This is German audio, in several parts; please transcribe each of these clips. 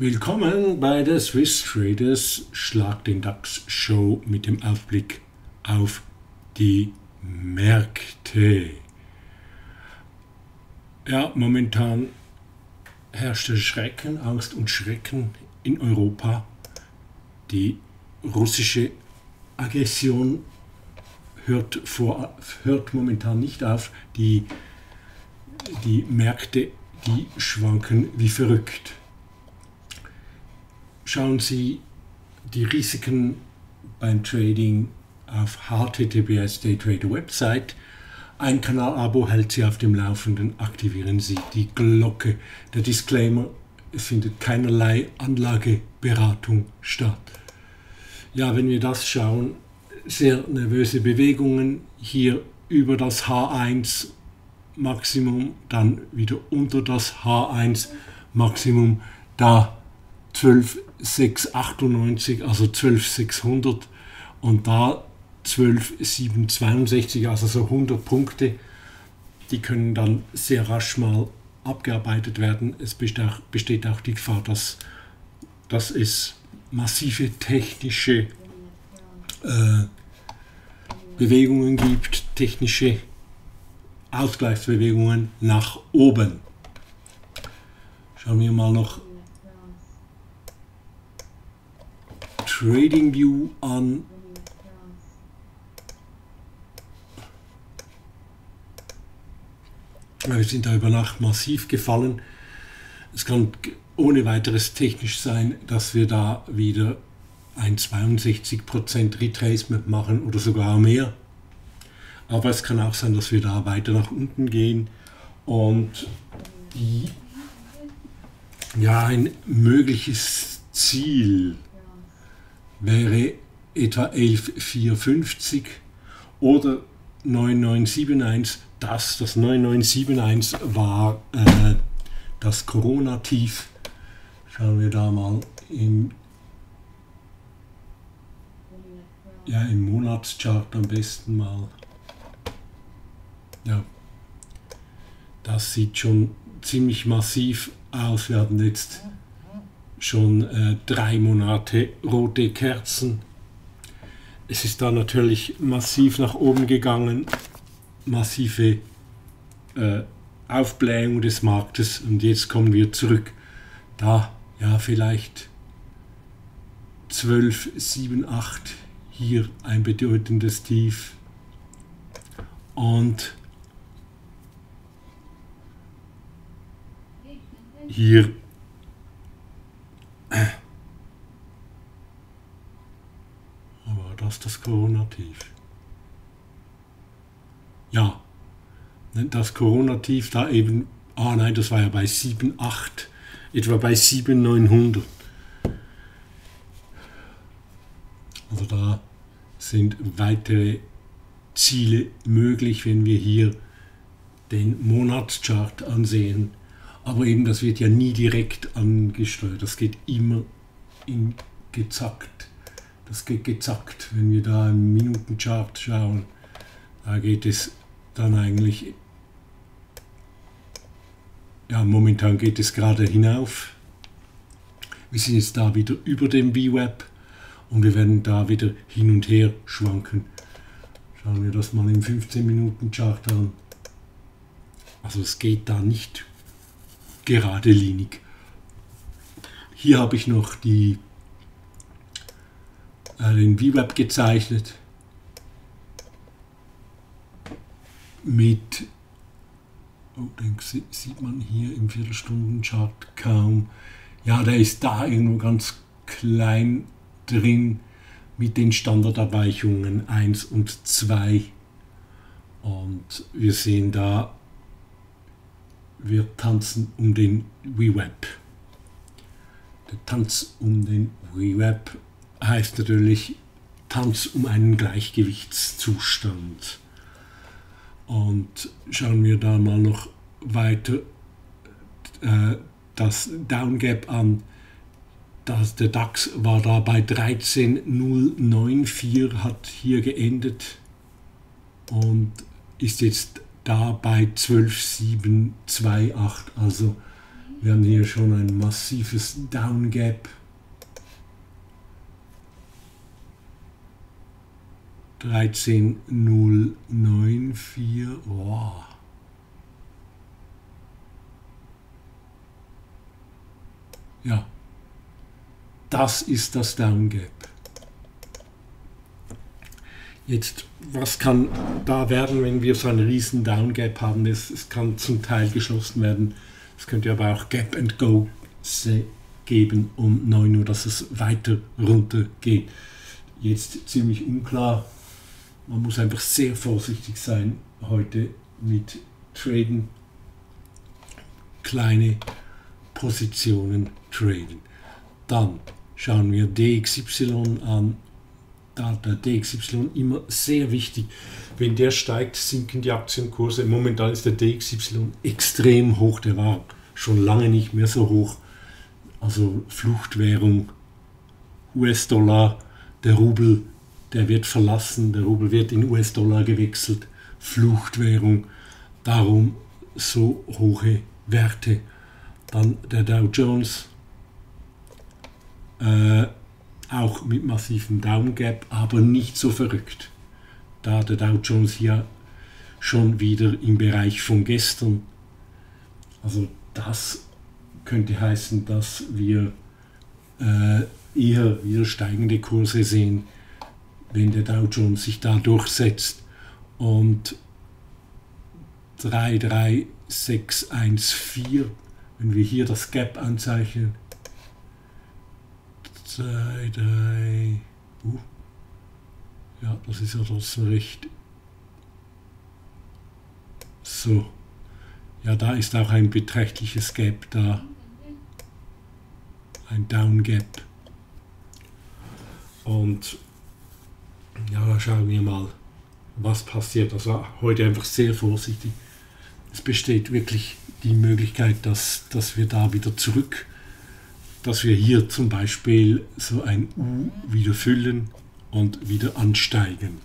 Willkommen bei der Swiss Traders Schlag den DAX Show mit dem Aufblick auf die Märkte. Ja, momentan herrscht Schrecken, Angst und Schrecken in Europa. Die russische Aggression hört, vor, hört momentan nicht auf. Die, die Märkte, die schwanken wie verrückt. Schauen Sie die Risiken beim Trading auf https Daytrader Website. Ein Kanalabo hält Sie auf dem Laufenden. Aktivieren Sie die Glocke. Der Disclaimer: Es findet keinerlei Anlageberatung statt. Ja, wenn wir das schauen, sehr nervöse Bewegungen hier über das H1 Maximum, dann wieder unter das H1 Maximum, da 12,698, also 12,600 und da 12,762, also so 100 Punkte, die können dann sehr rasch mal abgearbeitet werden. Es besteht auch die Gefahr, dass, dass es massive technische äh, Bewegungen gibt, technische Ausgleichsbewegungen nach oben. Schauen wir mal noch Trading View an. Wir sind da über Nacht massiv gefallen. Es kann ohne weiteres technisch sein, dass wir da wieder ein 62% Retracement machen oder sogar mehr. Aber es kann auch sein, dass wir da weiter nach unten gehen und die, ja, ein mögliches Ziel wäre etwa 11,450 oder 9971. Das, das 9971 war äh, das Corona-Tief. Schauen wir da mal im ja, im Monatschart am besten mal. Ja, das sieht schon ziemlich massiv aus. Wir hatten jetzt schon äh, drei Monate rote Kerzen. Es ist da natürlich massiv nach oben gegangen, massive äh, Aufblähung des Marktes und jetzt kommen wir zurück. Da, ja, vielleicht 12, 7, 8 hier ein bedeutendes Tief und hier aber das das Corona-Tief. Ja, das Corona-Tief da eben, ah nein, das war ja bei 7,8, etwa bei 7,900. Also da sind weitere Ziele möglich, wenn wir hier den Monatschart ansehen. Aber eben, das wird ja nie direkt angesteuert. Das geht immer in gezackt. Das geht gezackt. Wenn wir da im Minutenchart schauen, da geht es dann eigentlich, ja, momentan geht es gerade hinauf. Wir sind jetzt da wieder über dem VWAP und wir werden da wieder hin und her schwanken. Schauen wir das mal im 15 Minuten Chart an. Also es geht da nicht geradelinig. Hier habe ich noch die, äh, den VWAP gezeichnet mit, oh, den sieht man hier im Viertelstunden-Chart kaum. Ja, der ist da irgendwo ganz klein drin mit den Standardabweichungen 1 und 2. Und wir sehen da, wir tanzen um den VWAP. Der Tanz um den VWAP heißt natürlich Tanz um einen Gleichgewichtszustand. Und schauen wir da mal noch weiter äh, das Downgap an das, der DAX war da bei 13,094, hat hier geendet und ist jetzt da bei 12,728. Also Wir haben hier schon ein massives Down Gap. 13094. Wow. Ja, das ist das Down Gap. Jetzt, was kann da werden, wenn wir so einen riesen Down Gap haben? Es, es kann zum Teil geschlossen werden. Es könnte aber auch Gap and Go geben um 9 Uhr, dass es weiter runter geht. Jetzt ziemlich unklar. Man muss einfach sehr vorsichtig sein heute mit Traden. Kleine Positionen traden. Dann schauen wir DXY an. Der DXY immer sehr wichtig. Wenn der steigt, sinken die Aktienkurse. Momentan ist der DXY extrem hoch. Der war schon lange nicht mehr so hoch. Also Fluchtwährung, US-Dollar, der Rubel, der wird verlassen. Der Rubel wird in US-Dollar gewechselt. Fluchtwährung. Darum so hohe Werte. Dann der Dow Jones, äh, auch mit massivem Down Gap, aber nicht so verrückt. Da der Dow Jones hier schon wieder im Bereich von gestern. Also das könnte heißen, dass wir äh, eher wieder steigende Kurse sehen, wenn der Dow Jones sich da durchsetzt. Und 33614 wenn wir hier das Gap anzeichnen, 2, 3, uh, ja, das ist ja trotzdem recht. So, ja, da ist auch ein beträchtliches Gap da, ein Down Gap. Und ja, schauen wir mal, was passiert. Also heute einfach sehr vorsichtig. Es besteht wirklich die Möglichkeit, dass, dass wir da wieder zurück, dass wir hier zum Beispiel so ein U wieder füllen und wieder ansteigen.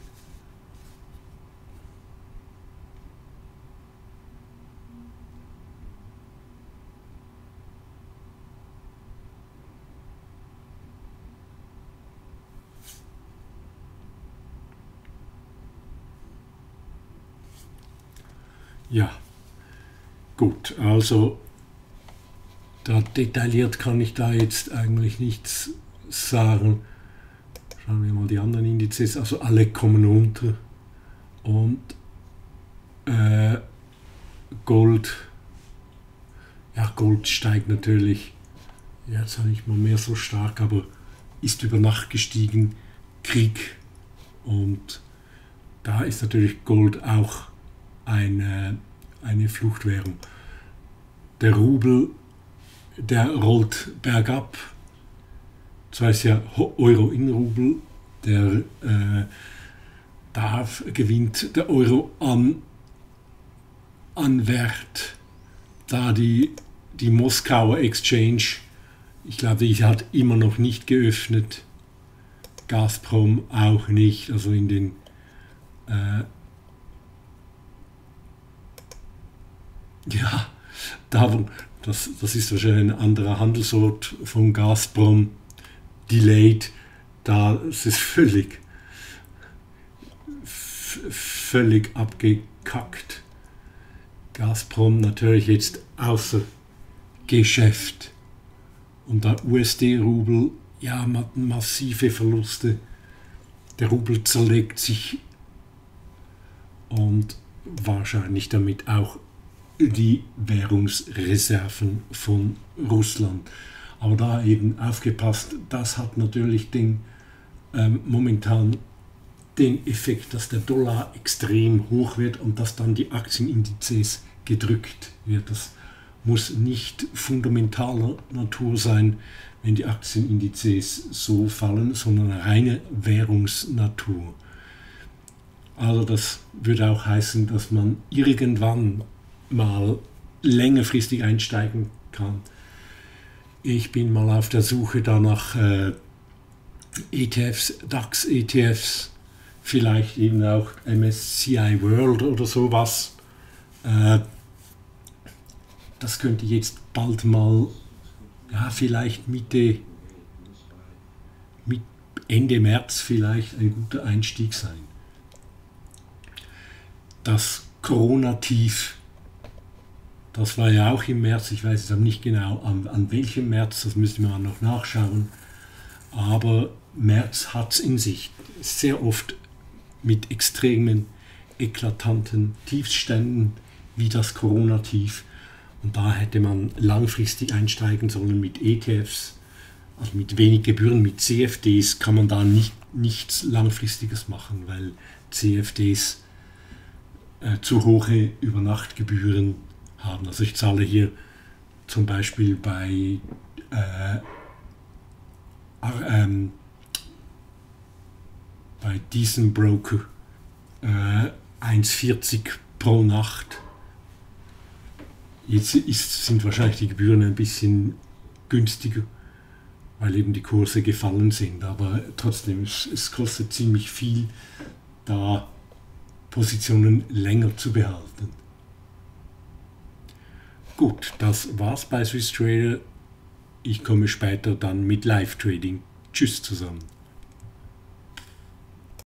Ja. Gut, also da detailliert kann ich da jetzt eigentlich nichts sagen. Schauen wir mal die anderen Indizes. Also alle kommen runter. Und äh, Gold, ja, Gold steigt natürlich. Ja, jetzt habe ich mal mehr so stark, aber ist über Nacht gestiegen. Krieg. Und da ist natürlich Gold auch eine eine Fluchtwährung. Der Rubel, der rollt bergab. Zwar ist ja Euro in Rubel, der äh, da gewinnt der Euro an, an Wert, da die, die Moskauer Exchange, ich glaube, die hat immer noch nicht geöffnet. Gazprom auch nicht, also in den äh, Ja, darum, das, das ist wahrscheinlich ein anderer Handelsort von Gazprom, delayed, da es ist völlig, völlig abgekackt. Gazprom natürlich jetzt außer Geschäft. Und der USD-Rubel, ja, massive Verluste. Der Rubel zerlegt sich und wahrscheinlich damit auch die Währungsreserven von Russland. Aber da eben aufgepasst, das hat natürlich den, ähm, momentan den Effekt, dass der Dollar extrem hoch wird und dass dann die Aktienindizes gedrückt wird. Das muss nicht fundamentaler Natur sein, wenn die Aktienindizes so fallen, sondern reine Währungsnatur. Also das würde auch heißen, dass man irgendwann mal längerfristig einsteigen kann. Ich bin mal auf der Suche danach äh, ETFs, DAX-ETFs, vielleicht eben auch MSCI World oder sowas. Äh, das könnte jetzt bald mal, ja, vielleicht Mitte, mit Ende März vielleicht ein guter Einstieg sein. Das Corona-Tief, das war ja auch im März, ich weiß jetzt nicht genau an, an welchem März, das müssen wir noch nachschauen, aber März hat es in sich. Sehr oft mit extremen, eklatanten Tiefständen wie das Corona-Tief. Und da hätte man langfristig einsteigen sollen mit ETFs, also mit wenig Gebühren, mit CFDs kann man da nicht, nichts Langfristiges machen, weil CFDs äh, zu hohe Übernachtgebühren haben. Also ich zahle hier zum Beispiel bei äh, ähm, bei diesem Broker äh, 1,40 pro Nacht. Jetzt ist, sind wahrscheinlich die Gebühren ein bisschen günstiger, weil eben die Kurse gefallen sind. Aber trotzdem, es, es kostet ziemlich viel, da Positionen länger zu behalten. Gut, das war's bei Swiss Trader. Ich komme später dann mit Live Trading. Tschüss zusammen.